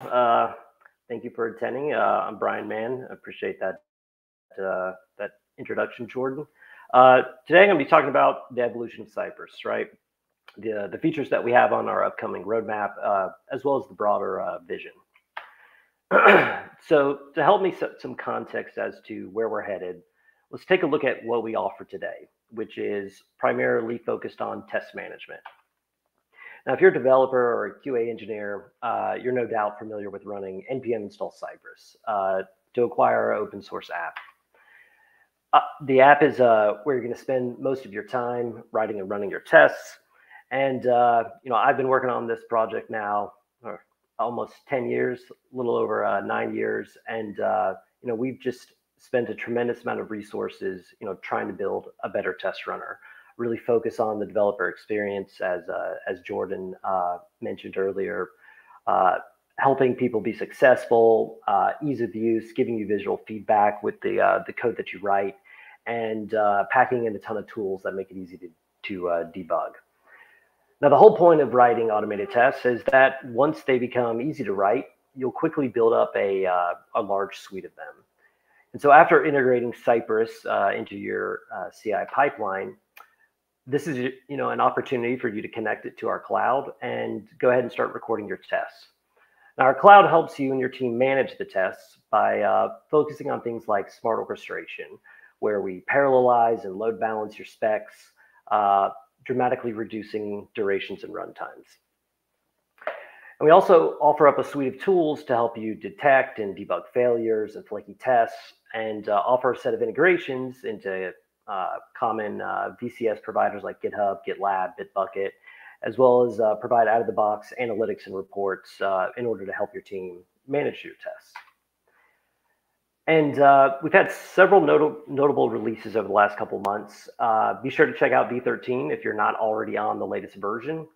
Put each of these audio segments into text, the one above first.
Uh, thank you for attending. Uh, I'm Brian Mann. I appreciate that uh, that introduction, Jordan. Uh, today, I'm going to be talking about the evolution of Cypress, right? The the features that we have on our upcoming roadmap, uh, as well as the broader uh, vision. so, to help me set some context as to where we're headed, let's take a look at what we offer today, which is primarily focused on test management. Now, if you're a developer or a QA engineer, uh, you're no doubt familiar with running npm install Cypress uh, to acquire our open source app. Uh, the app is uh, where you're going to spend most of your time writing and running your tests. And uh, you know, I've been working on this project now almost 10 years, a little over uh, nine years, and you know, we've just spent a tremendous amount of resources, you know, trying to build a better test runner really focus on the developer experience, as uh, as Jordan uh, mentioned earlier, uh, helping people be successful, uh, ease of use, giving you visual feedback with the uh, the code that you write, and uh, packing in a ton of tools that make it easy to to debug. Now, the whole point of writing automated tests is that once they become easy to write, you'll quickly build up a, a large suite of them. And so after integrating Cypress uh, into your uh, CI pipeline, this is you know an opportunity for you to connect it to our cloud and go ahead and start recording your tests. Now, our cloud helps you and your team manage the tests by uh, focusing on things like smart orchestration, where we parallelize and load balance your specs, uh, dramatically reducing durations and runtimes. And we also offer up a suite of tools to help you detect and debug failures and flaky tests, and uh, offer a set of integrations into common uh, VCS providers like GitHub, GitLab, Bitbucket, as well as uh, provide out of the box analytics and reports uh, in order to help your team manage your tests. And uh, we've had several not notable releases over the last couple months. Uh, be sure to check out V13 if you're not already on the latest version.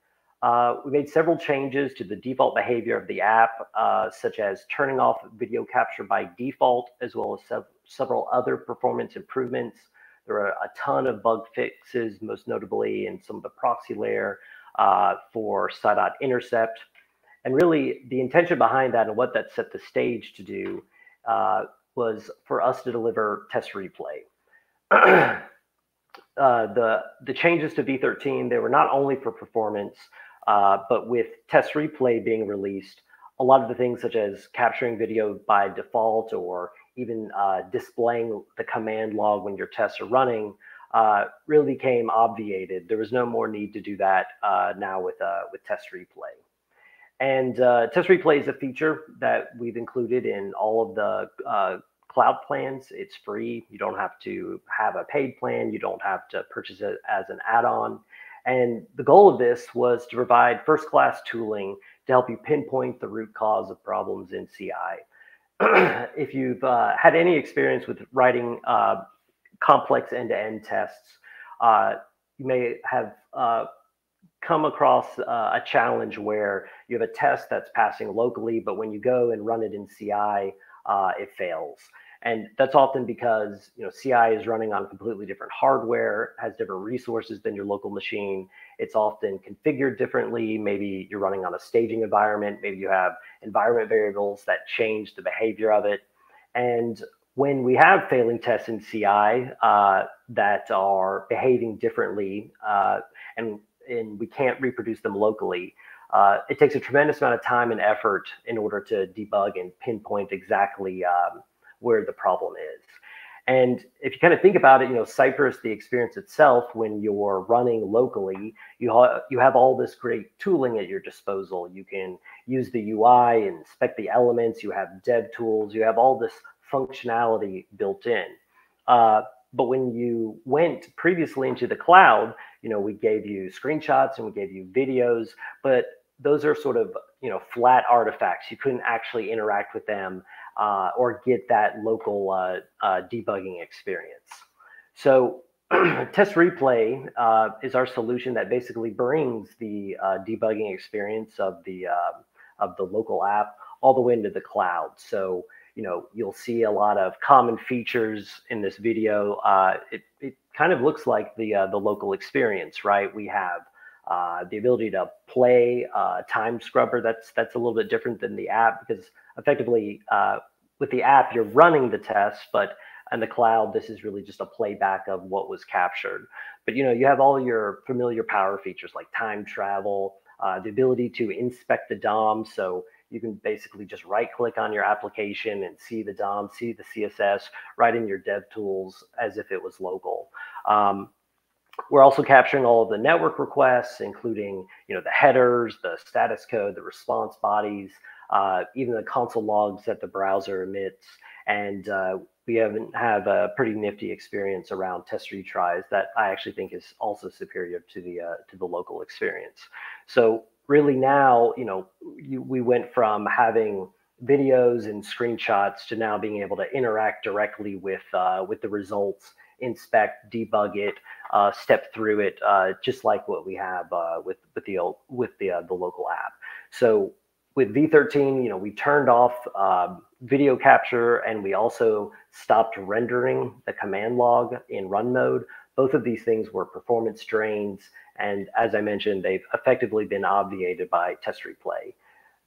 we made several changes to the default behavior of the app, such as turning off video capture by default, as well as several other performance improvements there are a ton of bug fixes, most notably in some of the proxy layer uh, for intercept. And really, the intention behind that and what that set the stage to do uh, was for us to deliver test replay. uh, the the changes to V13 they were not only for performance, uh, but with test replay being released, a lot of the things such as capturing video by default or even uh, displaying the command log when your tests are running uh, really became obviated. There was no more need to do that uh, now with uh, with test replay. And uh, test replay is a feature that we've included in all of the uh, cloud plans. It's free. You don't have to have a paid plan. You don't have to purchase it as an add-on. And the goal of this was to provide first-class tooling to help you pinpoint the root cause of problems in CI. if you've uh, had any experience with writing uh, complex end-to-end tests, uh, you may have uh, come across uh, a challenge where you have a test that's passing locally, but when you go and run it in CI, uh, it fails. And that's often because you know CI is running on completely different hardware, has different resources than your local machine. It's often configured differently. Maybe you're running on a staging environment. Maybe you have environment variables that change the behavior of it. And when we have failing tests in CI uh, that are behaving differently, uh, and and we can't reproduce them locally, uh, it takes a tremendous amount of time and effort in order to debug and pinpoint exactly um, where the problem is. And if you kind of think about it, you know, Cypress, the experience itself, when you're running locally, you, ha- you have all this great tooling at your disposal. You can use the UI, inspect the elements, you have dev tools, you have all this functionality built in. Uh, but when you went previously into the cloud, you know, we gave you screenshots and we gave you videos, but those are sort of, you know, flat artifacts. You couldn't actually interact with them uh, or get that local uh, uh, debugging experience. So test replay uh, is our solution that basically brings the uh, debugging experience of the uh, of the local app all the way into the cloud. So you know you'll see a lot of common features in this video. it it kind of looks like the the local experience, right? We have Uh, the ability to play uh, time scrubber that's that's a little bit different than the app because effectively uh, with the app you're running the test, but in the cloud this is really just a playback of what was captured. But you know you have all your familiar power features like time travel, uh, the ability to inspect the DOM. So you can basically just right click on your application and see the DOM, see the CSS right in your dev tools as if it was local. Um, we're also capturing all of the network requests, including you know the headers, the status code, the response bodies, uh, even the console logs that the browser emits. And uh, we have have a pretty nifty experience around test retries that I actually think is also superior to the uh, to the local experience. So really now, you know, you, we went from having videos and screenshots to now being able to interact directly with uh, with the results, inspect, debug it, uh, step through it, uh, just like what we have uh, with with the with the uh, the local app. So with V13, you know, we turned off um, video capture and we also stopped rendering the command log in run mode. Both of these things were performance drains and as I mentioned, they've effectively been obviated by test replay.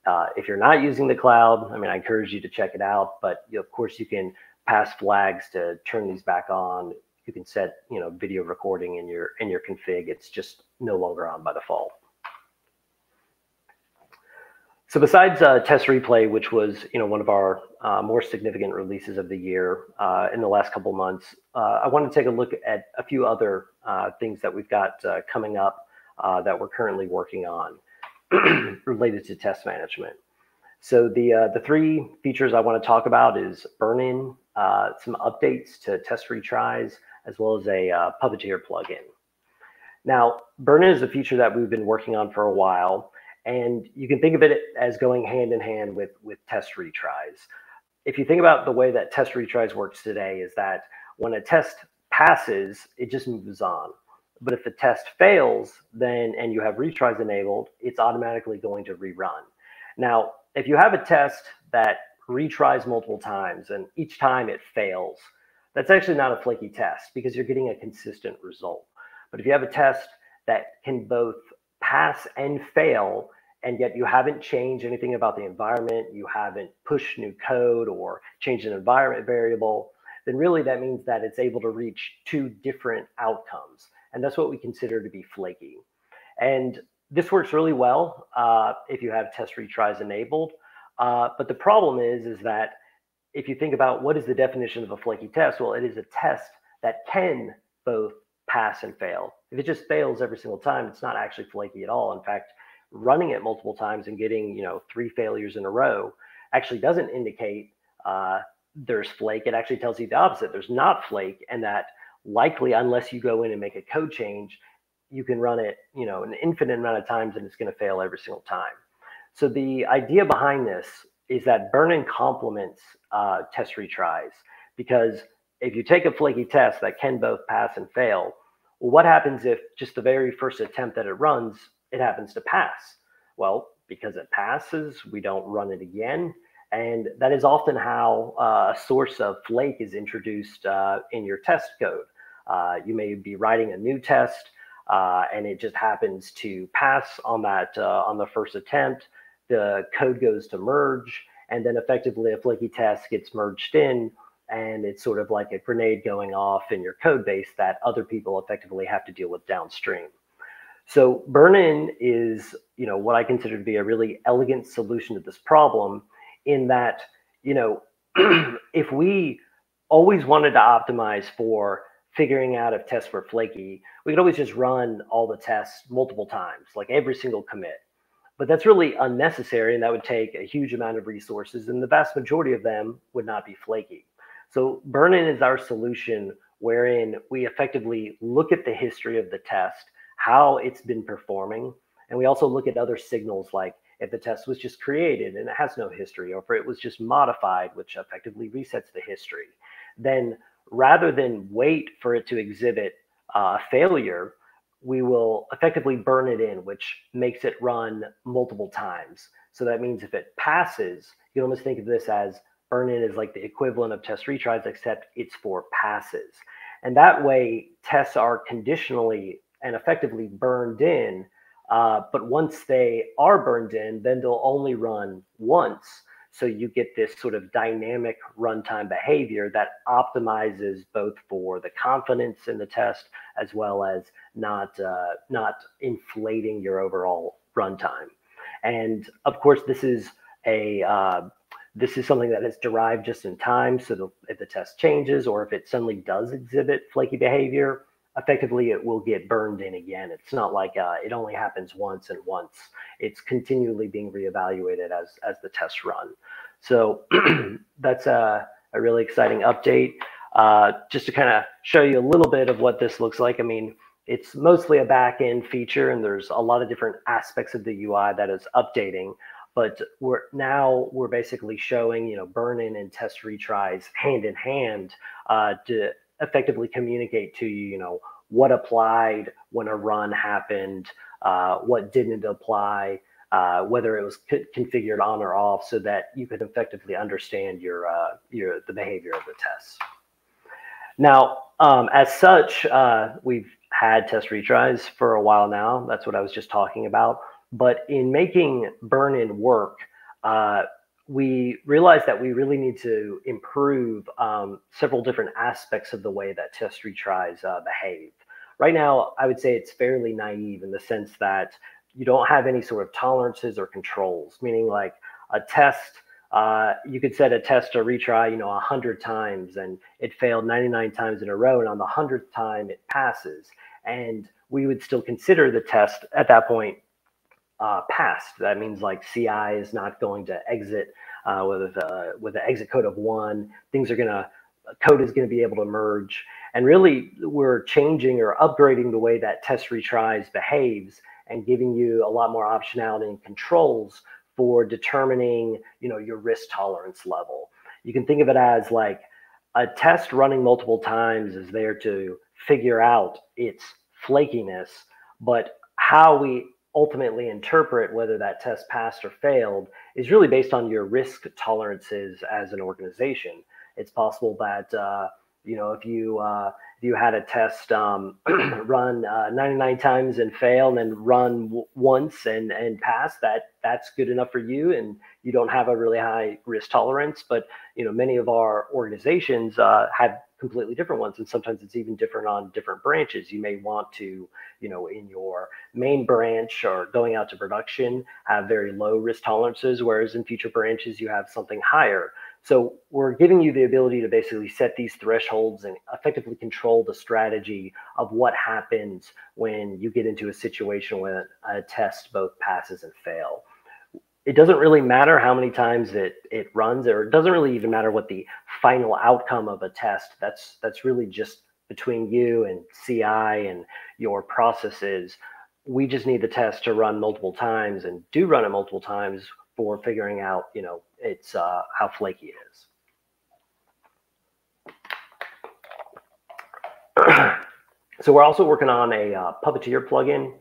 Uh, if you're not using the cloud, I mean, I encourage you to check it out. But you of course, you can pass flags to turn these back on. You can set, you know, video recording in your in your config. It's just no longer on by default. So besides uh, Test Replay, which was you know one of our uh, more significant releases of the year uh, in the last couple months, uh, I want to take a look at a few other uh, things that we've got uh, coming up that we're currently working on related to test management. So the the three features I want to talk about is burn-in, some updates to test retries, as well as a Puppeteer plugin. Now, burn-in is a feature that we've been working on for a while. And you can think of it as going hand in hand with, with test retries. If you think about the way that test retries works today is that when a test passes, it just moves on. But if the test fails, then and you have retries enabled, it's automatically going to rerun. Now, if you have a test that retries multiple times and each time it fails, that's actually not a flaky test because you're getting a consistent result. But if you have a test that can both pass and fail, and yet you haven't changed anything about the environment, you haven't pushed new code or changed an environment variable, then really that means that it's able to reach two different outcomes. And that's what we consider to be flaky. And this works really well uh, if you have test retries enabled. Uh, but the problem is, is that if you think about what is the definition of a flaky test, well, it is a test that can both pass and fail. If it just fails every single time, it's not actually flaky at all. In fact, running it multiple times and getting you know three failures in a row actually doesn't indicate uh, there's flake. It actually tells you the opposite. There's not flake, and that likely unless you go in and make a code change, you can run it you know an infinite amount of times and it's going to fail every single time. So the idea behind this is that burn-in complements uh, test retries because if you take a flaky test that can both pass and fail, well, what happens if just the very first attempt that it runs it happens to pass. Well, because it passes, we don't run it again. And that is often how uh, a source of flake is introduced uh, in your test code. Uh, you may be writing a new test uh, and it just happens to pass on that uh, on the first attempt. The code goes to merge, and then effectively a flaky test gets merged in, and it's sort of like a grenade going off in your code base that other people effectively have to deal with downstream. So burn-in is, you know, what I consider to be a really elegant solution to this problem in that, you know, if we always wanted to optimize for figuring out if tests were flaky, we could always just run all the tests multiple times, like every single commit. But that's really unnecessary and that would take a huge amount of resources and the vast majority of them would not be flaky. So burn-in is our solution wherein we effectively look at the history of the test how it's been performing. And we also look at other signals like if the test was just created and it has no history, or if it was just modified, which effectively resets the history, then rather than wait for it to exhibit uh, failure, we will effectively burn it in, which makes it run multiple times. So that means if it passes, you can almost think of this as burn in is like the equivalent of test retries, except it's for passes. And that way, tests are conditionally and effectively burned in Uh, but once they are burned in, then they'll only run once. So you get this sort of dynamic runtime behavior that optimizes both for the confidence in the test as well as not uh, not inflating your overall runtime. And of course, this is a uh, this is something that is derived just in time. So the, if the test changes or if it suddenly does exhibit flaky behavior, effectively it will get burned in again. It's not like uh, it only happens once and once. It's continually being reevaluated as as the tests run. So that's a, a really exciting update. Uh, just to kind of show you a little bit of what this looks like. I mean, it's mostly a back end feature, and there's a lot of different aspects of the UI that is updating but we're now we're basically showing you know burn in and test retries hand in hand uh, to effectively communicate to you you know what applied when a run happened uh, what didn't apply uh, whether it was configured on or off so that you could effectively understand your uh, your the behavior of the tests now um, as such uh, we've had test retries for a while now. That's what i was just talking about. But in making burn-in work, uh, we realized that we really need to improve um, several different aspects of the way that test retries uh, behave. Right now, I would say it's fairly naive in the sense that you don't have any sort of tolerances or controls, meaning like a test, uh, you could set a test to retry, you know, 100 times and it failed 99 times in a row. And on the 100th time, it passes. And we would still consider the test at that point uh, passed. That means like CI is not going to exit uh, with with an exit code of one. Things are gonna code is going to be able to merge, and really we're changing or upgrading the way that test retries behaves and giving you a lot more optionality and controls for determining you know your risk tolerance level. You can think of it as like a test running multiple times is there to figure out its flakiness, but how we ultimately interpret whether that test passed or failed is really based on your risk tolerances as an organization. It's possible that uh, you know if you uh, you had a test um, run uh, 99 times and fail, and then run w- once and and pass, that that's good enough for you, and you don't have a really high risk tolerance. But you know many of our organizations uh, have completely different ones and sometimes it's even different on different branches you may want to you know in your main branch or going out to production have very low risk tolerances whereas in feature branches you have something higher so we're giving you the ability to basically set these thresholds and effectively control the strategy of what happens when you get into a situation where a test both passes and fail. It doesn't really matter how many times it it runs or it doesn't really even matter what the final outcome of a test. That's that's really just between you and ci and your processes. We just need the test to run multiple times and do run it multiple times for figuring out you know it's uh, how flaky it is so we're also working on a uh, puppeteer plugin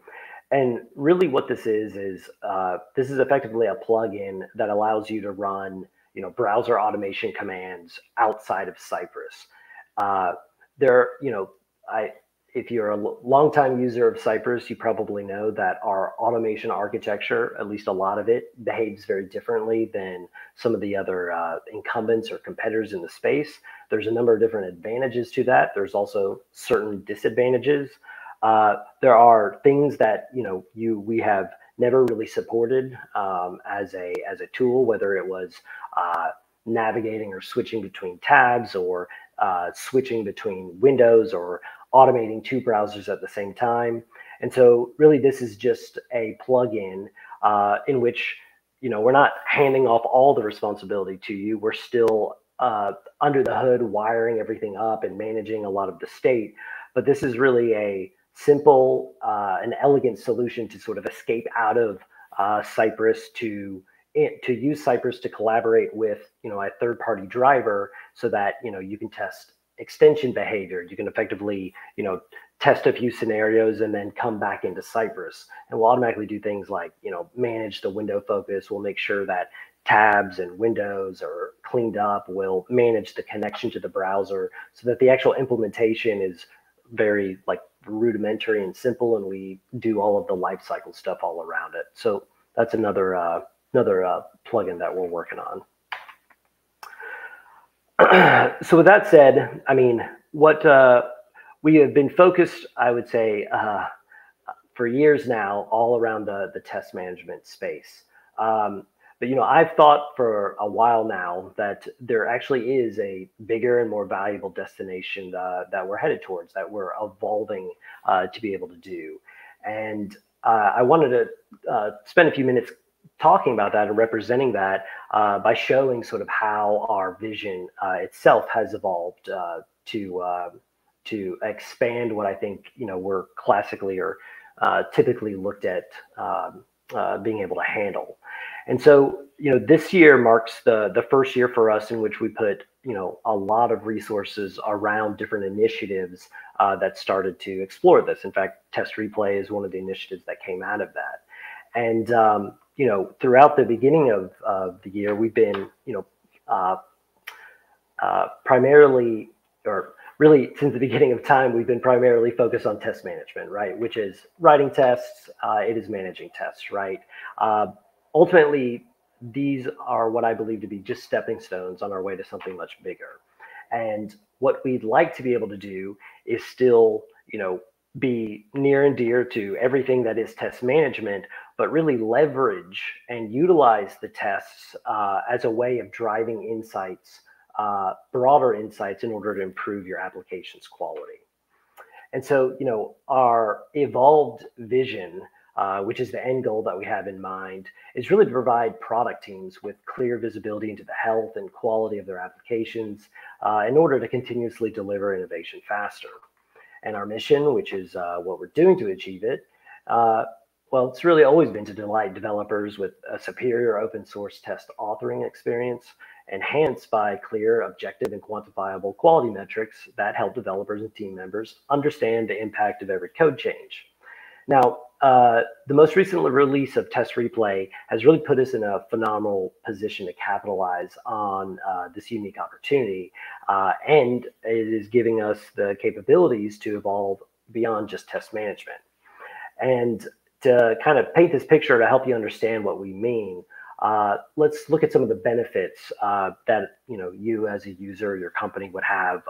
and really, what this is is uh, this is effectively a plugin that allows you to run, you know, browser automation commands outside of Cypress. Uh, there, you know, I if you're a longtime user of Cypress, you probably know that our automation architecture, at least a lot of it, behaves very differently than some of the other uh, incumbents or competitors in the space. There's a number of different advantages to that. There's also certain disadvantages. Uh, there are things that you know you we have never really supported um, as a as a tool, whether it was uh, navigating or switching between tabs or uh, switching between windows or automating two browsers at the same time. And so, really, this is just a plugin uh, in which you know we're not handing off all the responsibility to you. We're still uh, under the hood wiring everything up and managing a lot of the state. But this is really a simple uh, and elegant solution to sort of escape out of uh, Cypress to eh, to use Cypress to collaborate with you know a third party driver so that you know you can test extension behavior. You can effectively you know test a few scenarios and then come back into Cypress and we'll automatically do things like you know manage the window focus. We'll make sure that tabs and windows are cleaned up. We'll manage the connection to the browser so that the actual implementation is very like rudimentary and simple, and we do all of the life cycle stuff all around it. So that's another uh, another uh, plugin that we're working on. so with that said, I mean, what uh, we have been focused, I would say, uh, for years now, all around the the test management space. Um, but you know, I've thought for a while now that there actually is a bigger and more valuable destination uh, that we're headed towards, that we're evolving uh, to be able to do. And uh, I wanted to uh, spend a few minutes talking about that and representing that uh, by showing sort of how our vision uh, itself has evolved to to expand what I think you know we're classically or typically looked at um, being able to handle. And so, you know, this year marks the the first year for us in which we put, you know, a lot of resources around different initiatives uh, that started to explore this. In fact, Test Replay is one of the initiatives that came out of that. And um, you know, throughout the beginning of uh, the year, we've been, you know, uh, uh, primarily, or really since the beginning of time, we've been primarily focused on test management, right? Which is writing tests, uh, it is managing tests, right? Uh, ultimately, these are what I believe to be just stepping stones on our way to something much bigger. And what we'd like to be able to do is still, you know, be near and dear to everything that is test management, but really leverage and utilize the tests uh, as a way of driving insights, uh, broader insights in order to improve your application's quality. And so, you know, our evolved vision uh, which is the end goal that we have in mind, is really to provide product teams with clear visibility into the health and quality of their applications uh, in order to continuously deliver innovation faster. And our mission, which is uh, what we're doing to achieve it, uh, well, it's really always been to delight developers with a superior open source test authoring experience, enhanced by clear, objective, and quantifiable quality metrics that help developers and team members understand the impact of every code change. Now, uh, the most recent release of Test Replay has really put us in a phenomenal position to capitalize on uh, this unique opportunity. Uh, and it is giving us the capabilities to evolve beyond just test management. And to kind of paint this picture to help you understand what we mean, uh, let's look at some of the benefits uh, that you know you as a user, your company would have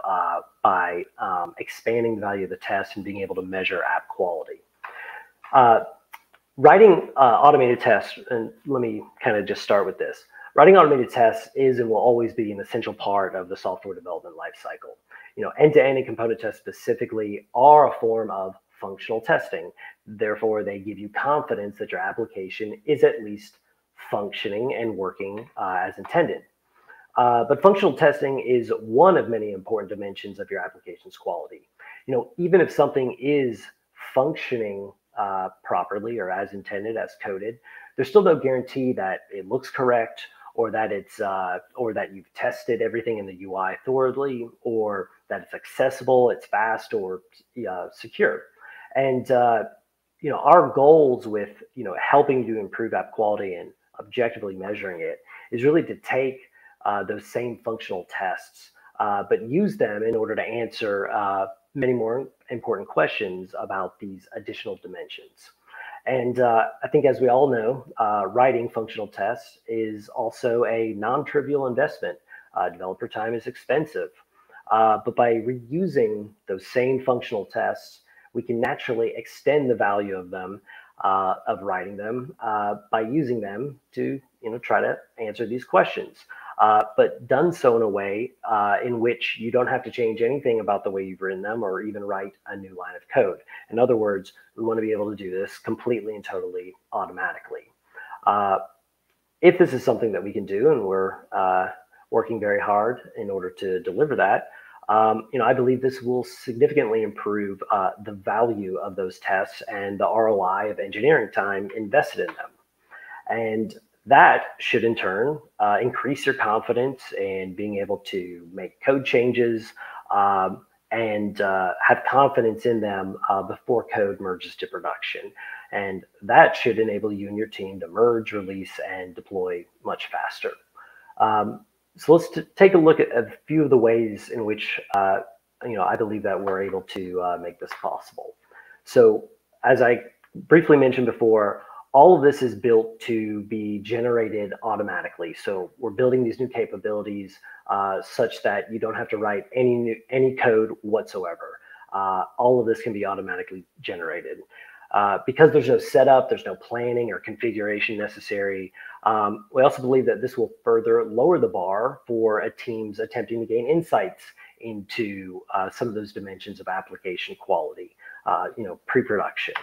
by um, expanding the value of the test and being able to measure app quality. Uh, writing uh, automated tests, and let me kind of just start with this. Writing automated tests is and will always be an essential part of the software development lifecycle. You know, end-to-end and component tests specifically are a form of functional testing. Therefore, they give you confidence that your application is at least functioning and working uh, as intended. Uh, but functional testing is one of many important dimensions of your application's quality. You know, even if something is functioning uh, properly or as intended, as coded, there's still no guarantee that it looks correct or that it's uh, or that you've tested everything in the UI thoroughly or that it's accessible, it's fast or uh, secure. And uh, you know our goals with you know helping you improve app quality and objectively measuring it is really to take uh, those same functional tests, uh, but use them in order to answer uh, many more important questions about these additional dimensions. And uh, I think, as we all know, uh, writing functional tests is also a non trivial investment. Uh, developer time is expensive. Uh, but by reusing those same functional tests, we can naturally extend the value of them, uh, of writing them, uh, by using them to you know, try to answer these questions uh, but done so in a way uh, in which you don't have to change anything about the way you've written them or even write a new line of code. In other words, we want to be able to do this completely and totally automatically. Uh, if this is something that we can do, and we're uh, working very hard in order to deliver that, um, you know, I believe this will significantly improve uh, the value of those tests and the ROI of engineering time invested in them. And that should in turn uh, increase your confidence in being able to make code changes um, and uh, have confidence in them uh, before code merges to production. And that should enable you and your team to merge, release, and deploy much faster. Um, so let's take a look at a few of the ways in which uh, you know I believe that we're able to uh, make this possible. So as I briefly mentioned before, all of this is built to be generated automatically. So we're building these new capabilities uh, such that you don't have to write any new, any code whatsoever. Uh, all of this can be automatically generated. Uh, because there's no setup, there's no planning or configuration necessary. Um, we also believe that this will further lower the bar for a teams attempting to gain insights into uh, some of those dimensions of application quality, uh, you know, pre-production.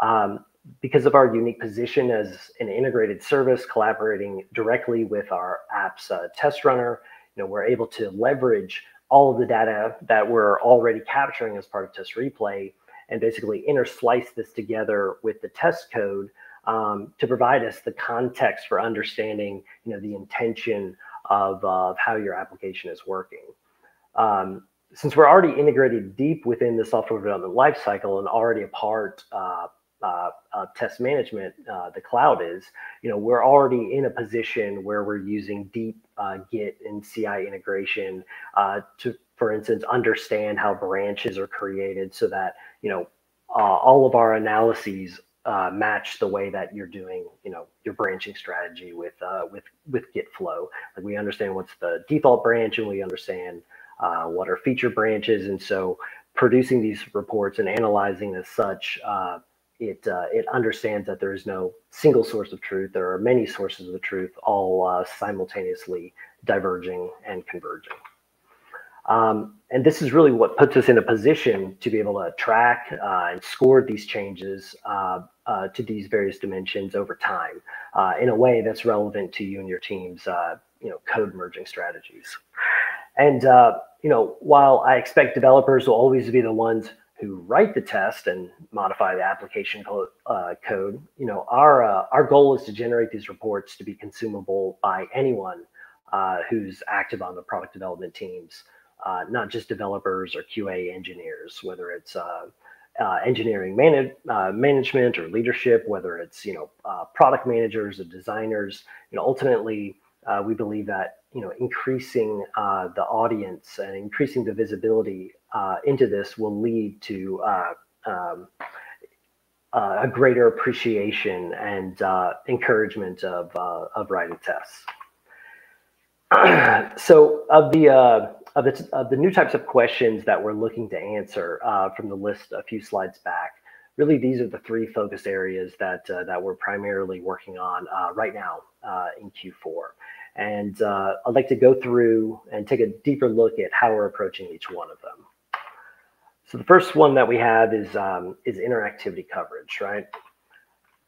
Um, because of our unique position as an integrated service collaborating directly with our app's uh, test runner, you know, we're able to leverage all of the data that we're already capturing as part of test replay and basically interslice this together with the test code um, to provide us the context for understanding, you know, the intention of, of how your application is working. Um, since we're already integrated deep within the software development lifecycle and already a part uh, uh, uh, test management, uh, the cloud is, you know, we're already in a position where we're using deep uh, Git and CI integration uh, to, for instance, understand how branches are created so that, you know, uh, all of our analyses match the way that you're doing, you know, your branching strategy with with with Git flow. Like we understand what's the default branch and we understand what are feature branches, and so producing these reports and analyzing as such it uh, it understands that there is no single source of truth. There are many sources of the truth, all uh, simultaneously diverging and converging. Um, and this is really what puts us in a position to be able to track uh, and score these changes uh, uh, to these various dimensions over time uh, in a way that's relevant to you and your team's you know code merging strategies. And you know, while I expect developers will always be the ones who write the test and modify the application code, uh, code you know, our uh, our goal is to generate these reports to be consumable by anyone uh, who's active on the product development teams, uh, not just developers or QA engineers, whether it's uh, uh, engineering man- management or leadership, whether it's you know product managers or designers. You know, ultimately, we believe that you know increasing the audience and increasing the visibility uh, into this will lead to uh, um, uh, a greater appreciation and uh, encouragement of, uh, of writing tests. so of the, uh, of the, of the new types of questions that we're looking to answer from the list a few slides back, really these are the three focus areas that, that we're primarily working on right now in Q4. And I'd like to go through and take a deeper look at how we're approaching each one of them. So the first one that we have is um, is interactivity coverage, right?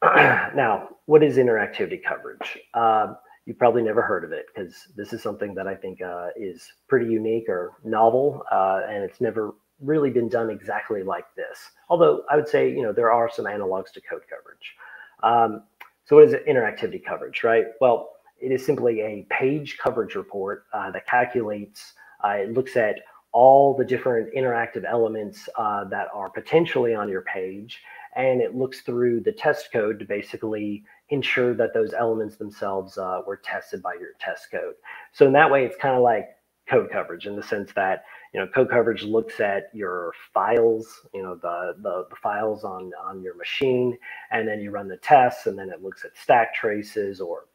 now, what is interactivity coverage? Uh, you've probably never heard of it because this is something that I think uh, is pretty unique or novel, uh, and it's never really been done exactly like this. Although I would say, you know, there are some analogs to code coverage. Um, so what is interactivity coverage, right? Well, it is simply a page coverage report uh, that calculates, uh, it looks at all the different interactive elements uh, that are potentially on your page. And it looks through the test code to basically ensure that those elements themselves uh, were tested by your test code. So in that way, it's kind of like code coverage in the sense that you know code coverage looks at your files you know the, the the, files on on your machine and then you run the tests and then it looks at stack traces or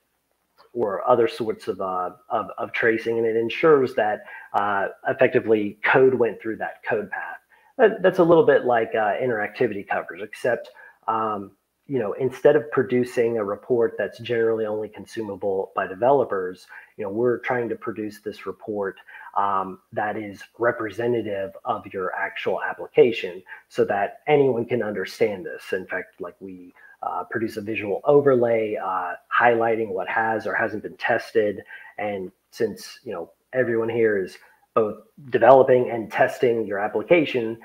or other sorts of, uh, of, of, tracing, and it ensures that uh, effectively code went through that code path. That, that's a little bit like uh, interactivity coverage, except um, you know instead of producing a report that's generally only consumable by developers, you know we're trying to produce this report um, that is representative of your actual application, so that anyone can understand this. In fact, like we uh, produce a visual overlay uh, highlighting what has or hasn't been tested. And since you know everyone here is both developing and testing your application,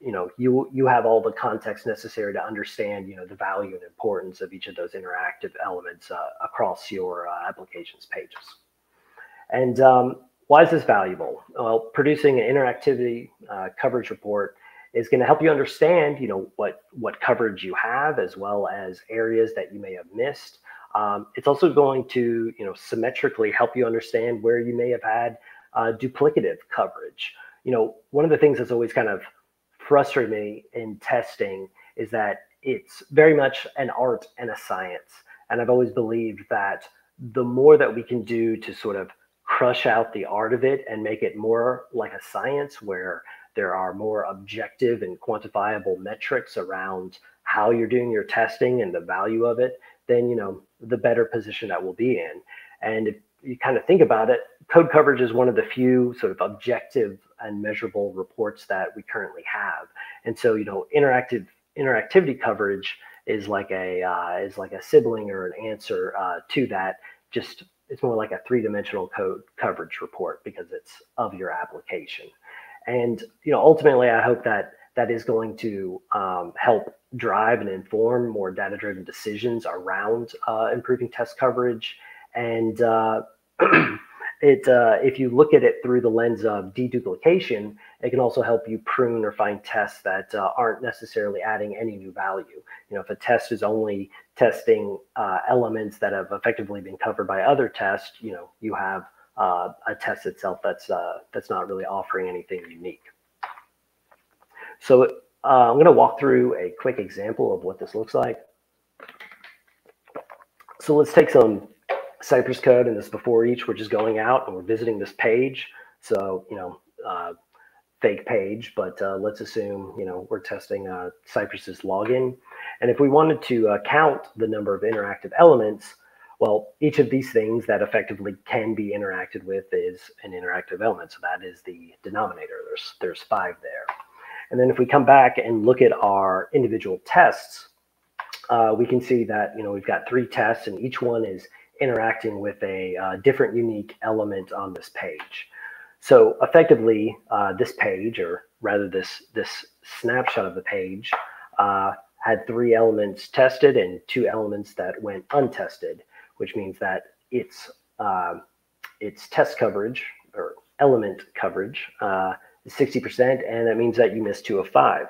you know you you have all the context necessary to understand you know the value and importance of each of those interactive elements uh, across your uh, application's pages. And um, why is this valuable? Well, producing an interactivity uh, coverage report is going to help you understand, you know, what what coverage you have as well as areas that you may have missed. Um, it's also going to, you know, symmetrically help you understand where you may have had uh, duplicative coverage. You know, one of the things that's always kind of frustrate me in testing is that it's very much an art and a science. And I've always believed that the more that we can do to sort of crush out the art of it and make it more like a science where there are more objective and quantifiable metrics around how you're doing your testing and the value of it, then you know the better position that we'll be in. And if you kind of think about it, code coverage is one of the few sort of objective and measurable reports that we currently have. And so, you know, interactive interactivity coverage is like a uh, is like a sibling or an answer uh, to that. Just it's more like a three dimensional code coverage report because it's of your application. And you know, ultimately, I hope that that is going to um, help drive and inform more data driven decisions around uh, improving test coverage and uh, it uh, if you look at it through the lens of deduplication, it can also help you prune or find tests that uh, aren't necessarily adding any new value. You know, if a test is only testing uh, elements that have effectively been covered by other tests, you know, you have uh, a test itself that's uh, that's not really offering anything unique. So uh, I'm going to walk through a quick example of what this looks like. So let's take some Cypress code and this before each, we're just going out and we're visiting this page. So, you know, uh, fake page, but uh, let's assume, you know, we're testing uh, Cypress's login. And if we wanted to uh, count the number of interactive elements, well, each of these things that effectively can be interacted with is an interactive element. So that is the denominator. There's, there's five there. And then if we come back and look at our individual tests, uh, we can see that, you know, we've got three tests and each one is interacting with a uh, different unique element on this page. So effectively, uh, this page, or rather this, this snapshot of the page, uh, had three elements tested and two elements that went untested, which means that its, uh, its test coverage or element coverage uh, is 60%, and that means that you missed two of five.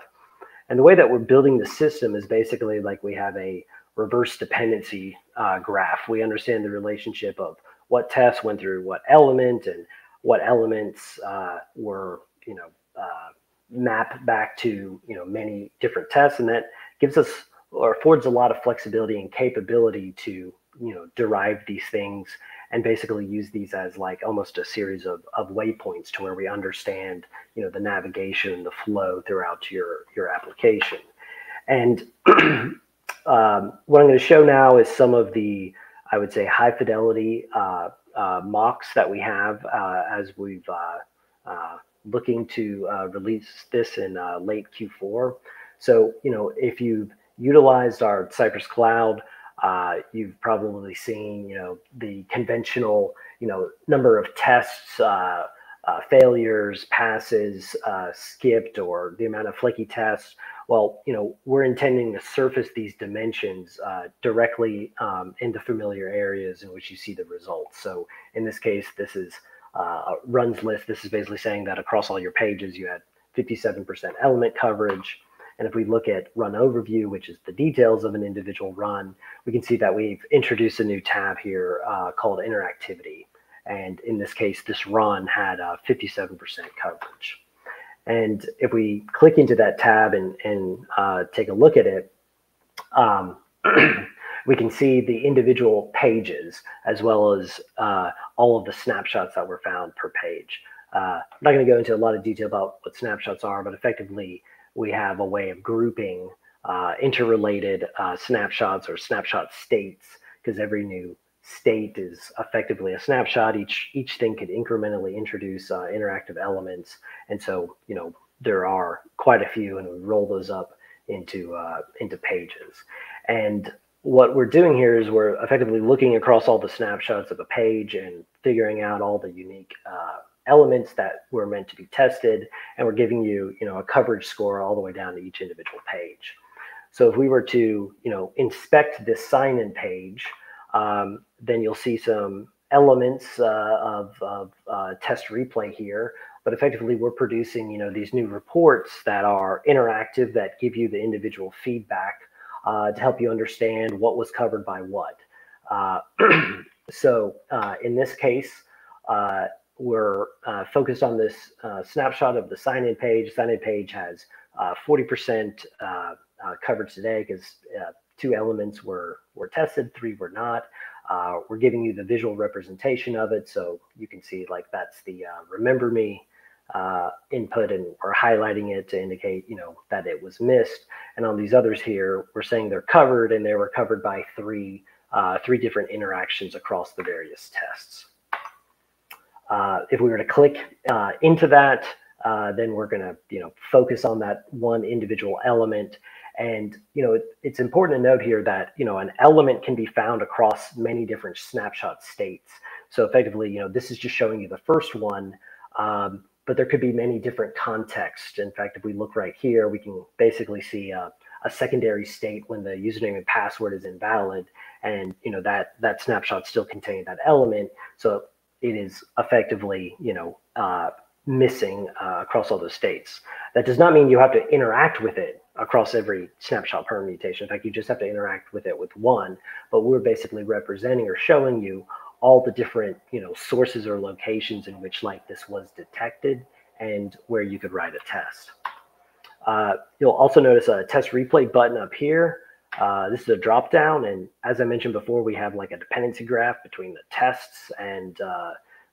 And the way that we're building the system is basically like we have a reverse dependency uh, graph. We understand the relationship of what tests went through what element and what elements uh, were, you know, uh, mapped back to, you know, many different tests. And that gives us or affords a lot of flexibility and capability to, you know, derive these things and basically use these as like almost a series of, of waypoints to where we understand, you know, the navigation, the flow throughout your, your application. And Um, what I'm going to show now is some of the, I would say, high fidelity uh, uh, mocks that we have uh, as we've uh, uh, looking to uh, release this in late Q4. So, you know, if you've utilized our Cypress Cloud, you've probably seen, you know, the conventional, you know, number of tests, failures, passes, skipped, or the amount of flaky tests well, you know, we're intending to surface these dimensions uh, directly um, into familiar areas in which you see the results. So in this case, this is uh, a runs list. This is basically saying that across all your pages, you had 57% element coverage. And if we look at run overview, which is the details of an individual run, we can see that we've introduced a new tab here uh, called interactivity. And in this case, this run had a 57% coverage. And if we click into that tab and, and uh, take a look at it, um, we can see the individual pages as well as uh, all of the snapshots that were found per page. Uh, I'm not going to go into a lot of detail about what snapshots are, but effectively we have a way of grouping uh, interrelated uh, snapshots or snapshot states because every new state is effectively a snapshot. Each each thing could incrementally introduce uh, interactive elements, and so you know there are quite a few, and we roll those up into uh, into pages. And what we're doing here is we're effectively looking across all the snapshots of a page and figuring out all the unique uh, elements that were meant to be tested, and we're giving you you know a coverage score all the way down to each individual page. So if we were to you know inspect this sign-in page um, then you'll see some elements uh, of, of uh, test replay here. But effectively, we're producing, you know, these new reports that are interactive that give you the individual feedback uh, to help you understand what was covered by what. Uh, so uh, in this case, uh, we're uh, focused on this uh, snapshot of the sign-in page. Sign-in page has 40% coverage today because two elements were were tested, three were not. Uh, we're giving you the visual representation of it, so you can see like that's the uh, remember me uh, input, and we're highlighting it to indicate you know that it was missed. And on these others here, we're saying they're covered, and they were covered by three uh, three different interactions across the various tests. Uh, if we were to click uh, into that, then we're going to you know focus on that one individual element and you know, it, it's important to note here that you know an element can be found across many different snapshot states. So effectively, you know, this is just showing you the first one, um, but there could be many different contexts. In fact, if we look right here, we can basically see a, a secondary state when the username and password is invalid, and you know that that snapshot still contains that element. So it is effectively, you know, uh, missing uh, across all those states. That does not mean you have to interact with it across every snapshot permutation. In fact, you just have to interact with it with one, but we're basically representing or showing you all the different, you know, sources or locations in which like this was detected and where you could write a test. Uh, you'll also notice a test replay button up here. Uh, this is a drop down. And as I mentioned before, we have like a dependency graph between the tests and uh,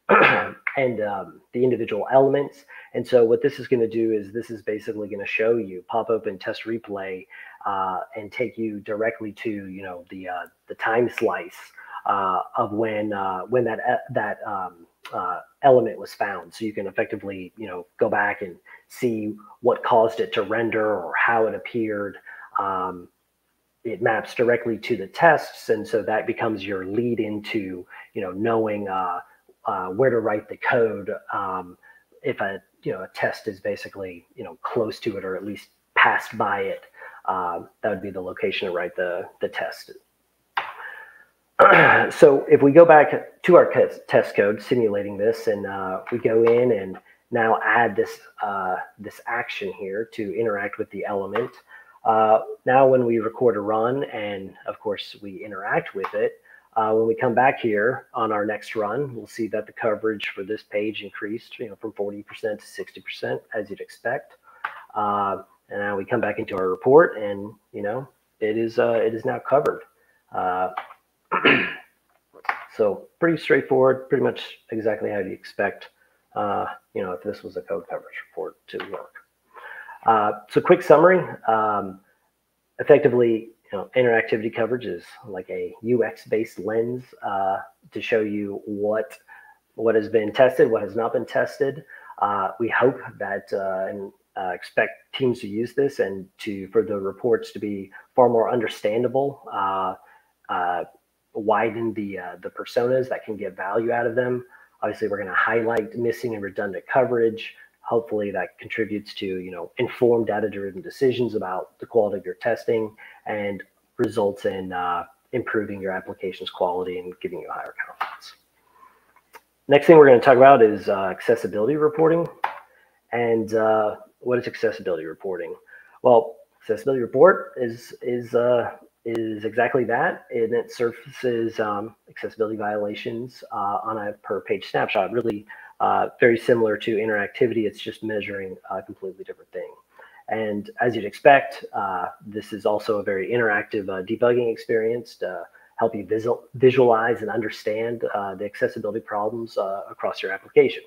and um, the individual elements. And so what this is going to do is this is basically going to show you pop open test replay uh, and take you directly to you know the uh, the time slice uh, of when when that that um, element was found. So you can effectively you know go back and see what caused it to render or how it appeared. Um, it maps directly to the tests, and so that becomes your lead into you know knowing uh, where to write the code um, if a you know a test is basically you know close to it or at least passed by it. Uh, that would be the location to write the the test. so if we go back to our test code simulating this and uh, we go in and now add this uh, this action here to interact with the element. Uh, now when we record a run and of course we interact with it, uh, when we come back here on our next run, we'll see that the coverage for this page increased, you know, from 40% to 60%, as you'd expect. Uh, and now we come back into our report, and you know, it is uh, it is now covered. Uh, so pretty straightforward, pretty much exactly how you expect, uh, you know, if this was a code coverage report to work. Uh, so quick summary. Um, effectively, you know, interactivity coverage is like a UX based lens uh, to show you what what has been tested, what has not been tested. Uh, we hope that uh, and uh, expect teams to use this and to for the reports to be far more understandable, widen the the personas that can get value out of them. Obviously, we're going to highlight missing and redundant coverage hopefully that contributes to you know informed data driven decisions about the quality of your testing and results in uh, improving your application's quality and giving you higher confidence. Next thing we're going to talk about is uh, accessibility reporting. And uh, what is accessibility reporting? Well accessibility report is is uh, is exactly that and it surfaces um, accessibility violations uh, on a per page snapshot. Really uh, very similar to interactivity. It's just measuring a completely different thing. And as you'd expect, uh, this is also a very interactive uh, debugging experience to help you visual, visualize and understand uh, the accessibility problems uh, across your application.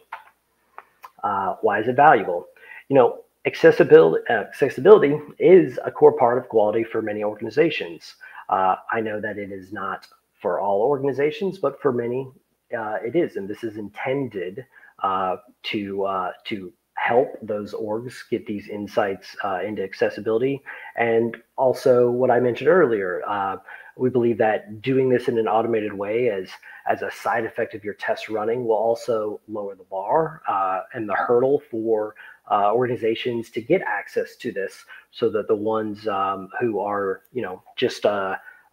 Uh, why is it valuable? You know, accessibility, accessibility is a core part of quality for many organizations. I know that it is not for all organizations, but for many, it is. And this is intended uh, to uh, to help those orgs get these insights uh, into accessibility. And also, what I mentioned earlier, uh, we believe that doing this in an automated way as as a side effect of your test running will also lower the bar uh, and the hurdle for uh, organizations to get access to this, so that the ones um, who are you know just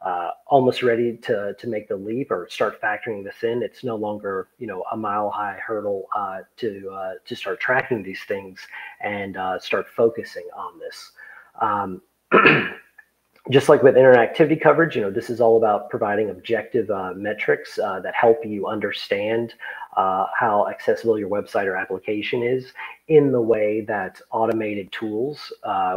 uh, almost ready to to make the leap or start factoring this in. It's no longer you know a mile high hurdle uh, to uh, to start tracking these things and uh, start focusing on this. Um, just like with interactivity coverage, you know, this is all about providing objective uh, metrics uh, that help you understand how accessible your website or application is in the way that automated tools,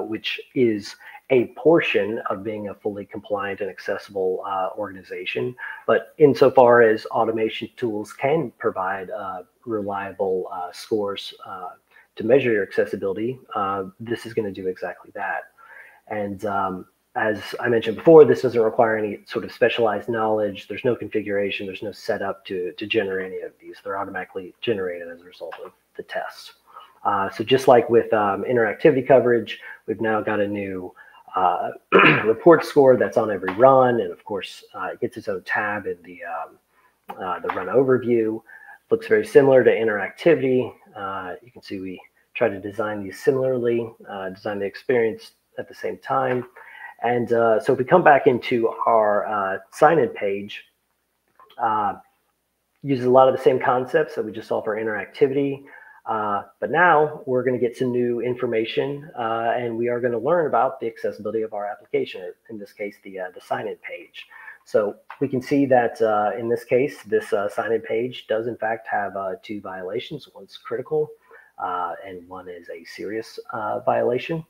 which is a portion of being a fully compliant and accessible uh, organization. But insofar as automation tools can provide uh, reliable uh, scores uh, to measure your accessibility, uh, this is going to do exactly that. And um, as I mentioned before, this doesn't require any sort of specialized knowledge. There's no configuration. There's no setup to, to generate any of these. They're automatically generated as a result of the tests. Uh, so just like with um, interactivity coverage, we've now got a new uh, report score that's on every run. And of course, uh, it gets its own tab in the, um, uh, the run overview. Looks very similar to interactivity. Uh, you can see we try to design these similarly, uh, design the experience at the same time. And so if we come back into our sign-in page, uses a lot of the same concepts that we just saw for interactivity. Uh, but now we're going to get some new information uh, and we are going to learn about the accessibility of our application, or in this case, the, uh, the sign-in page. So we can see that uh, in this case, this uh, sign-in page does in fact have two violations. One's critical and one is a serious violation.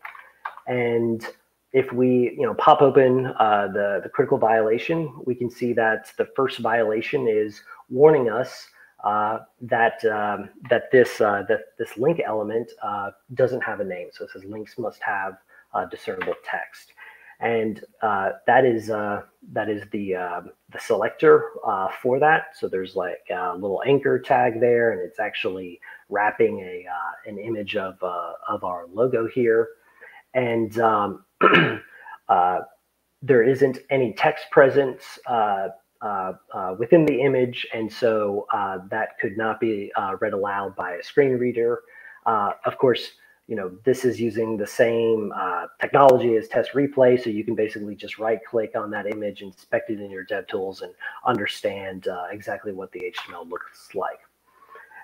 And if we you know pop open the, the critical violation, we can see that the first violation is warning us uh, that um, that this uh, that this link element uh, doesn't have a name. So it says links must have discernible text, and uh, that is uh, that is the um, the selector for that. So there's like a little anchor tag there, and it's actually wrapping a an image of of our logo here, and um, there isn't any text present uh, uh, within the image, and so uh, that could not be uh, read aloud by a screen reader. Uh, of course, you know this is using the same uh, technology as Test Replay, so you can basically just right-click on that image, inspect it in your DevTools, and understand exactly what the HTML looks like.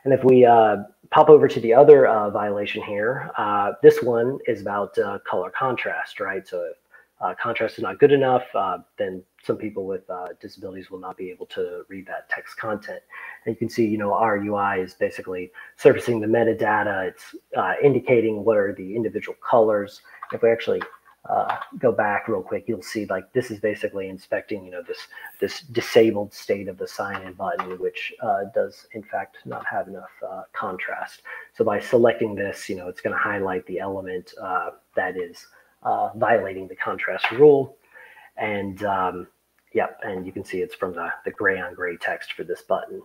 And if we pop over to the other violation here, this one is about color contrast, right? So uh, contrast is not good enough, uh, then some people with uh, disabilities will not be able to read that text content. And you can see, you know, our UI is basically surfacing the metadata. It's uh, indicating what are the individual colors. If we actually uh, go back real quick, you'll see like this is basically inspecting, you know, this this disabled state of the sign-in button, which uh, does in fact not have enough contrast. So by selecting this, you know, it's going to highlight the element that is uh, violating the contrast rule. And um, yep, and you can see it's from the, the gray on gray text for this button.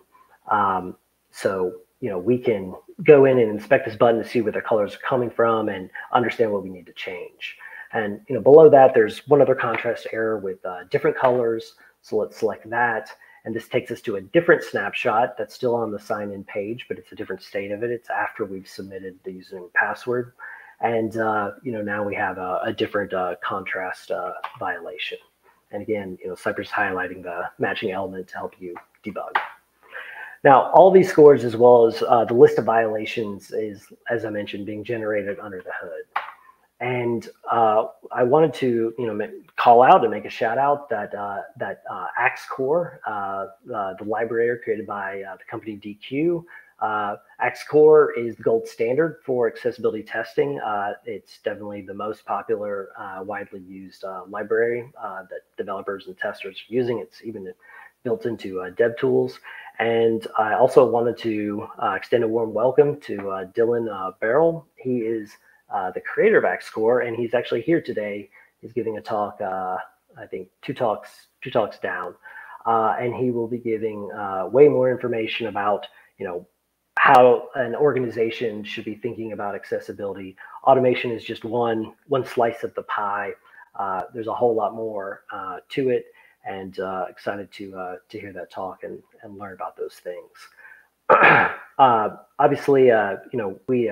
Um, so, you know, we can go in and inspect this button to see where the colors are coming from and understand what we need to change. And, you know, below that, there's one other contrast error with uh, different colors. So let's select that. And this takes us to a different snapshot that's still on the sign in page, but it's a different state of it. It's after we've submitted the username and password. And, uh, you know, now we have a, a different uh, contrast uh, violation. And again, you know, Cypress highlighting the matching element to help you debug. Now, all these scores, as well as uh, the list of violations, is, as I mentioned, being generated under the hood. And uh, I wanted to, you know, call out and make a shout out that uh, that AxeCore, uh, the library created by the company Deque, uh, is the gold standard for accessibility testing. Uh, it's definitely the most popular, uh, widely used uh, library uh, that developers and testers are using. It's even built into uh, DevTools. And I also wanted to extend a warm welcome to Dylan Barrell. He is the creator of AxeCore, and he's actually here today. He's giving a talk, I think two talks, two talks down. and he will be giving way more information about you know how an organization should be thinking about accessibility. Automation is just one one slice of the pie. Uh, there's a whole lot more uh, to it, and uh, excited to uh, to hear that talk and and learn about those things. Uh, obviously, uh, you know we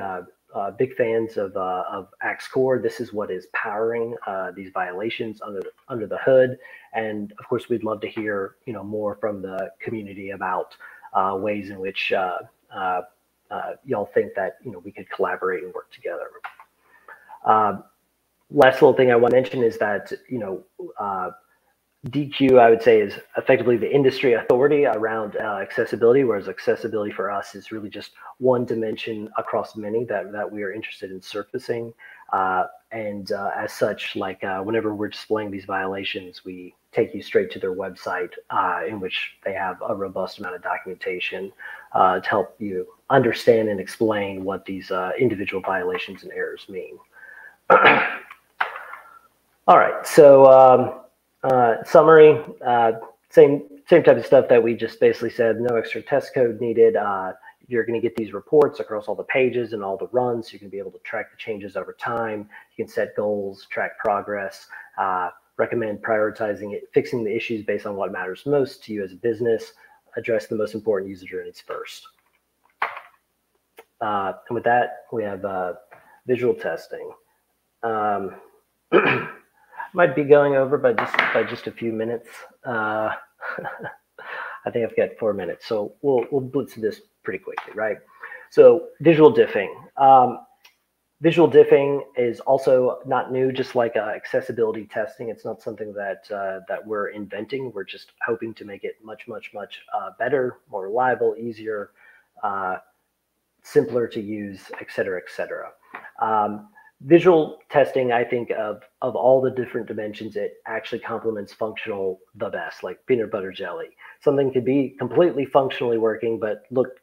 big fans of of Axe Core. This is what is powering these violations under the, under the hood, and of course, we'd love to hear you know more from the community about ways in which uh, uh, y'all think that you know we could collaborate and work together. Uh, last little thing I want to mention is that you know Deque, I would say, is effectively the industry authority around uh, accessibility, whereas accessibility for us is really just one dimension across many that, that we are interested in surfacing. Uh, and uh, as such, like uh, whenever we're displaying these violations, we take you straight to their website uh, in which they have a robust amount of documentation uh, to help you understand and explain what these individual violations and errors mean. All right, so um, summary, same same type of stuff that we just basically said. No extra test code needed. You're going to get these reports across all the pages and all the runs. So you can be able to track the changes over time. You can set goals, track progress, uh, recommend prioritizing it, fixing the issues based on what matters most to you as a business, address the most important user journeys first. Uh, and with that, we have uh, visual testing. Um, might be going over by just by just a few minutes. Uh, I think I've got four minutes, so we'll we'll blitz this pretty quickly, right? So visual diffing. Um, visual diffing is also not new, just like uh, accessibility testing. It's not something that uh, that we're inventing. We're just hoping to make it much, much, much uh, better, more reliable, easier, uh, simpler to use, et cetera, et cetera. Um, visual testing, I think of of all the different dimensions, it actually complements functional the best, like peanut butter jelly. Something could be completely functionally working, but look,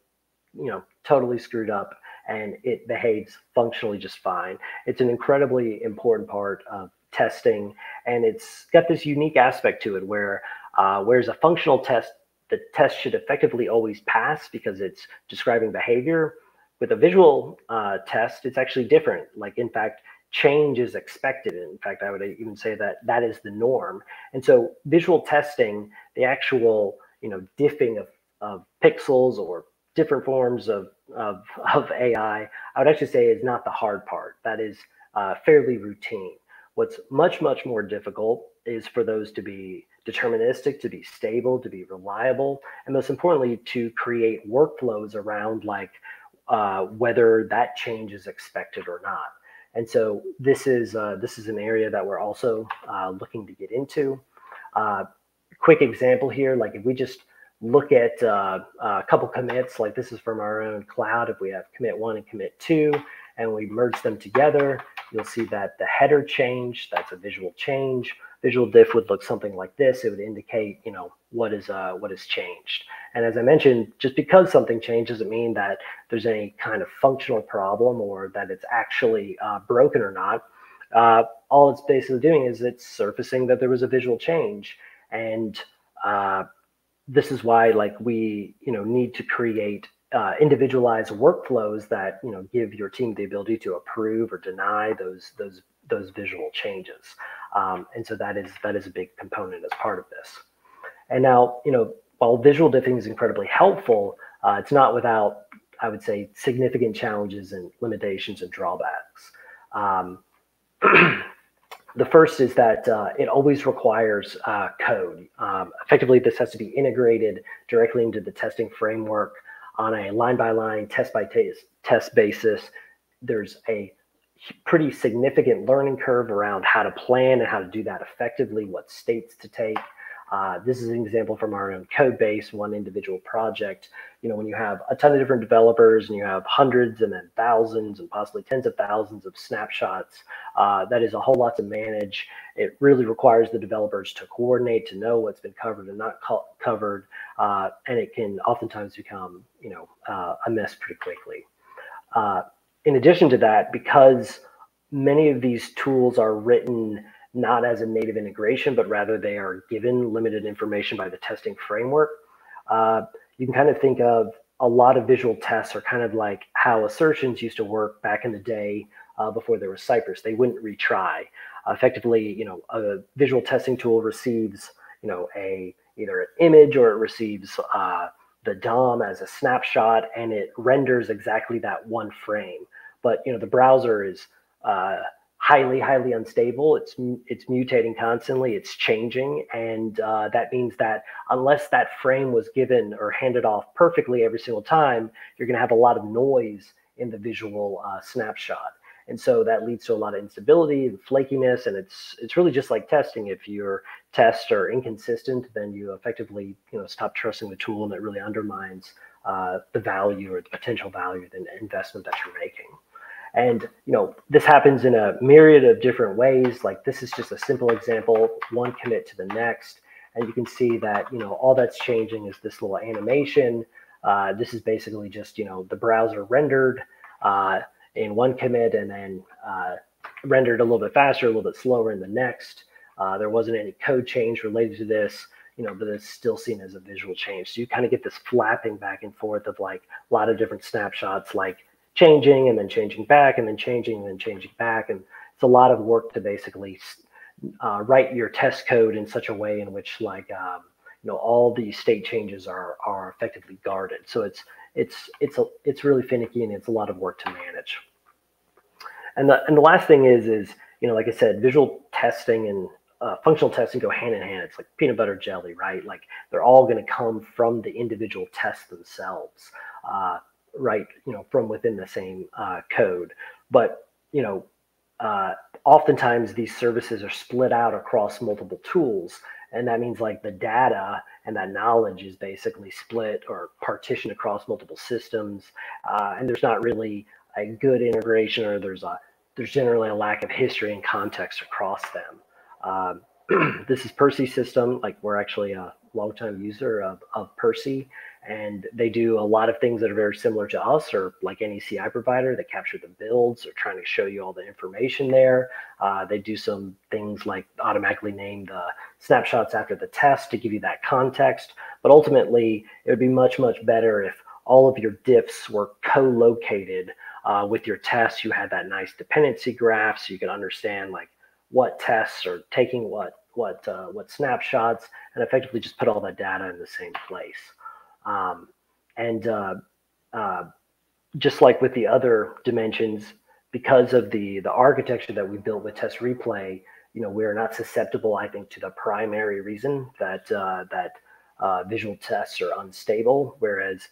you know, totally screwed up and it behaves functionally just fine. It's an incredibly important part of testing, and it's got this unique aspect to it where uh, whereas a functional test, the test should effectively always pass because it's describing behavior with a visual uh, test, it's actually different. Like, in fact, change is expected. In fact, I would even say that that is the norm. And so, visual testing, the actual, you know, diffing of, of pixels or different forms of, of, of AI, I would actually say is not the hard part. That is uh, fairly routine. What's much, much more difficult is for those to be deterministic, to be stable, to be reliable, and most importantly, to create workflows around like uh, whether that change is expected or not. And so this is uh, this is an area that we're also uh, looking to get into. Uh, quick example here, like if we just look at uh, a couple commits, like this is from our own cloud. If we have commit one and commit two, and we merge them together, you'll see that the header change, that's a visual change. Visual diff would look something like this. It would indicate, you know, what is uh, what has changed. And as I mentioned, just because something changed doesn't mean that there's any kind of functional problem or that it's actually uh, broken or not. Uh, all it's basically doing is it's surfacing that there was a visual change. And uh, this is why like we, you know, need to create uh, individualized workflows that, you know, give your team the ability to approve or deny those, those, those visual changes. Um, and so that is, that is a big component as part of this. And now, you know, while visual diffing is incredibly helpful, uh, it's not without, I would say, significant challenges and limitations and drawbacks. Um, the first is that uh, it always requires uh, code. Um, effectively, this has to be integrated directly into the testing framework on a line by line, test by test basis. There's a pretty significant learning curve around how to plan and how to do that effectively, what states to take. Uh, this is an example from our own code base, one individual project. You know, when you have a ton of different developers and you have hundreds and then thousands and possibly tens of thousands of snapshots, uh, that is a whole lot to manage. It really requires the developers to coordinate, to know what's been covered and not co covered, uh, and it can oftentimes become, you know, uh, a mess pretty quickly. Uh, in addition to that, because many of these tools are written not as a native integration, but rather they are given limited information by the testing framework. Uh, you can kind of think of a lot of visual tests are kind of like how assertions used to work back in the day uh, before there was Cypress. They wouldn't retry. Uh, effectively, you know, a visual testing tool receives, you know, a either an image or it receives uh, the DOM as a snapshot, and it renders exactly that one frame. But you know, the browser is uh, highly, highly unstable. It's it's mutating constantly. It's changing, and uh, that means that unless that frame was given or handed off perfectly every single time, you're going to have a lot of noise in the visual uh, snapshot. And so that leads to a lot of instability and flakiness. And it's it's really just like testing. If your tests are inconsistent, then you effectively you know stop trusting the tool, and it really undermines uh, the value or the potential value of the investment that you're making. And you know this happens in a myriad of different ways. Like this is just a simple example, one commit to the next, and you can see that you know all that's changing is this little animation. Uh, this is basically just you know the browser rendered uh, in one commit and then uh, rendered a little bit faster, a little bit slower in the next. Uh, there wasn't any code change related to this you know, but it's still seen as a visual change. So you kind of get this flapping back and forth of like a lot of different snapshots, like changing and then changing back and then changing and then changing back. And it's a lot of work to basically uh, write your test code in such a way in which like, um, you know, all these state changes are, are effectively guarded. So it's, it's, it's, a, it's really finicky and it's a lot of work to manage. And the, and the last thing is, is, you know, like I said, visual testing and uh, functional testing go hand in hand. It's like peanut butter jelly, right? Like they're all going to come from the individual tests themselves. Uh, right you know from within the same uh, code. But you know uh, oftentimes these services are split out across multiple tools and that means like the data and that knowledge is basically split or partitioned across multiple systems uh, and there's not really a good integration or there's a there's generally a lack of history and context across them. Um, this is Percy system like we're actually a longtime user of, of Percy and they do a lot of things that are very similar to us or like any CI provider that capture the builds or trying to show you all the information there. Uh, they do some things like automatically name the snapshots after the test to give you that context. But ultimately, it would be much, much better if all of your diffs were co-located uh, with your tests. You had that nice dependency graph so you could understand like what tests are taking what what uh, what snapshots and effectively just put all that data in the same place. Um, and uh, uh, just like with the other dimensions, because of the the architecture that we built with test replay, you know, we're not susceptible, I think, to the primary reason that uh, that uh, visual tests are unstable, whereas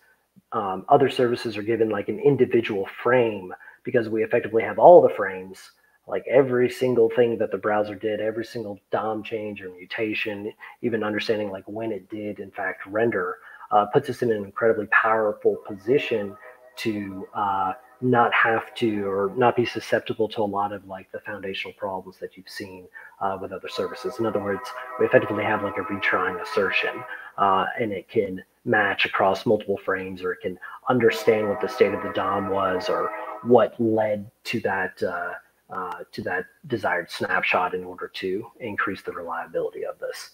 um, other services are given like an individual frame because we effectively have all the frames, like every single thing that the browser did, every single DOM change or mutation, even understanding like when it did in fact render uh, puts us in an incredibly powerful position to uh, not have to or not be susceptible to a lot of like the foundational problems that you've seen uh, with other services. In other words, we effectively have like a retrying assertion uh, and it can match across multiple frames or it can understand what the state of the DOM was or what led to that uh, uh, to that desired snapshot in order to increase the reliability of this.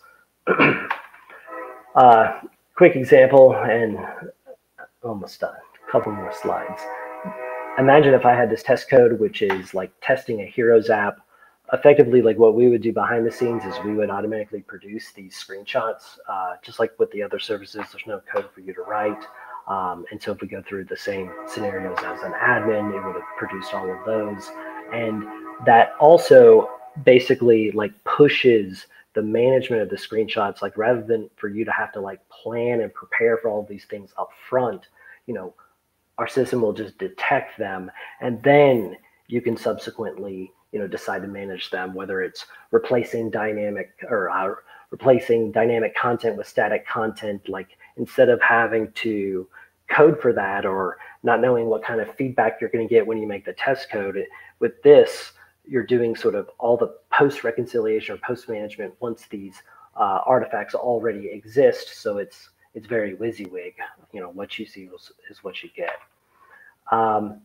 quick example and almost done. A couple more slides. Imagine if I had this test code, which is like testing a Heroes app. Effectively, like what we would do behind the scenes is we would automatically produce these screenshots, uh, just like with the other services. There's no code for you to write. Um, and so if we go through the same scenarios as an admin, it would have produced all of those. And that also basically like pushes the management of the screenshots, like rather than for you to have to like plan and prepare for all these things up front, you know, our system will just detect them and then you can subsequently, you know, decide to manage them, whether it's replacing dynamic or uh, replacing dynamic content with static content, like instead of having to code for that or not knowing what kind of feedback you're going to get when you make the test code with this you're doing sort of all the post reconciliation or post management once these uh, artifacts already exist. So it's it's very WYSIWYG. You know, what you see is, is what you get. Um,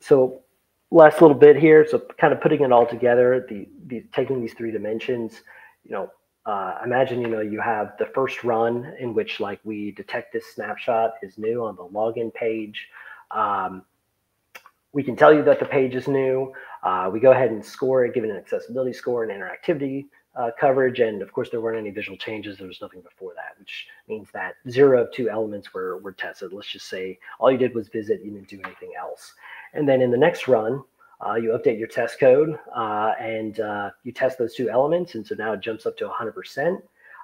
so last little bit here. So kind of putting it all together, the, the taking these three dimensions, you know, uh, imagine, you know, you have the first run in which like we detect this snapshot is new on the login page. Um, we can tell you that the page is new. Uh, we go ahead and score it, give it an accessibility score and interactivity uh, coverage. And of course, there weren't any visual changes. There was nothing before that, which means that zero of two elements were, were tested. Let's just say all you did was visit, you didn't do anything else. And then in the next run, uh, you update your test code uh, and uh, you test those two elements. And so now it jumps up to 100%.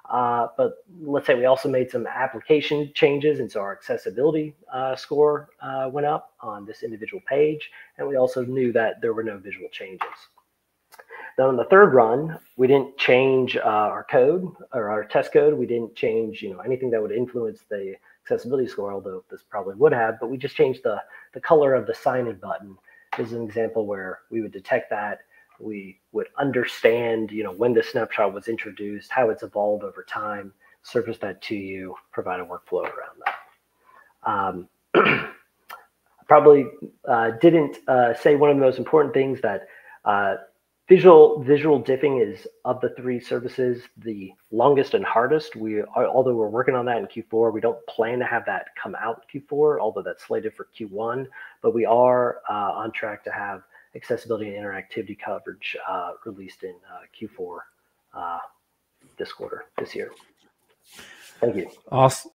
Uh, but let's say we also made some application changes, and so our accessibility uh, score uh, went up on this individual page, and we also knew that there were no visual changes. Then on the third run, we didn't change uh, our code or our test code. We didn't change, you know, anything that would influence the accessibility score, although this probably would have. But we just changed the the color of the sign-in button. This is an example where we would detect that we would understand, you know, when the snapshot was introduced, how it's evolved over time, surface that to you, provide a workflow around that. Um, probably uh, didn't uh, say one of the most important things that uh, visual visual diffing is of the three services the longest and hardest. We are, although we're working on that in Q4, we don't plan to have that come out in Q4, although that's slated for Q1. But we are uh, on track to have accessibility and interactivity coverage uh, released in uh, Q4 uh, this quarter, this year. Thank you. Awesome.